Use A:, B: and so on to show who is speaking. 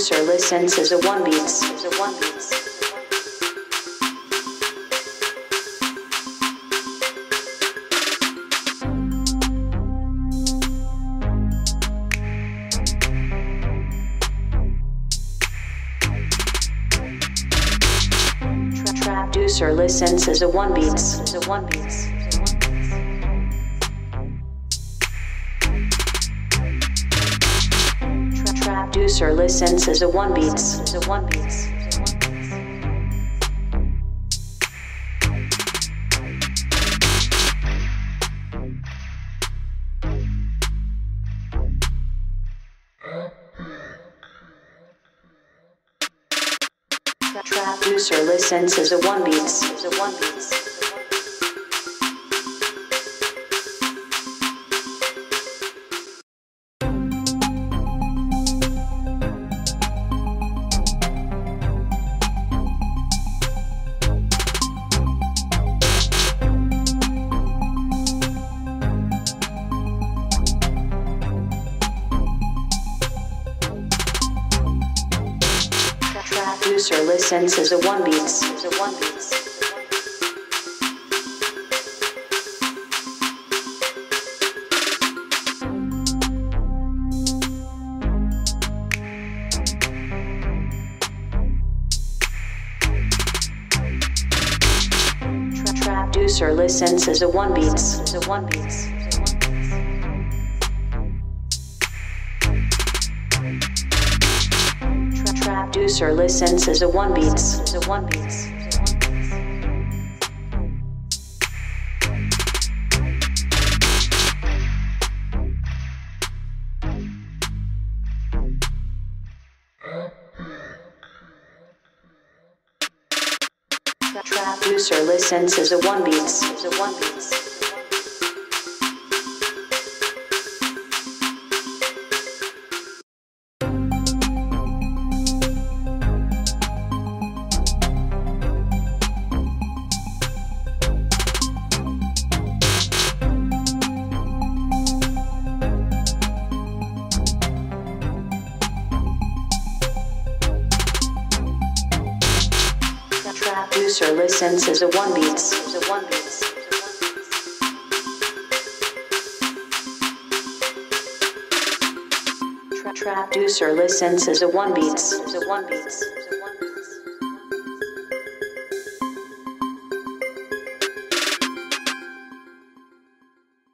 A: Producer listens as a one beats. As a one beats. Traducer listens as a one beats. A one beats. Traducer listens as a one beats. As a one beats. Traducer listens as a one beats. As a one beats. Traducer listens as a one beats. As a one beats. Traducer listens as a one beats. As a one beats. Traducer listens as a one beats. As a one beats. Listens as a one beats. As a one beats. Traducer listens as a one beats. A one beats. Listens. As a one beats. As a one beats.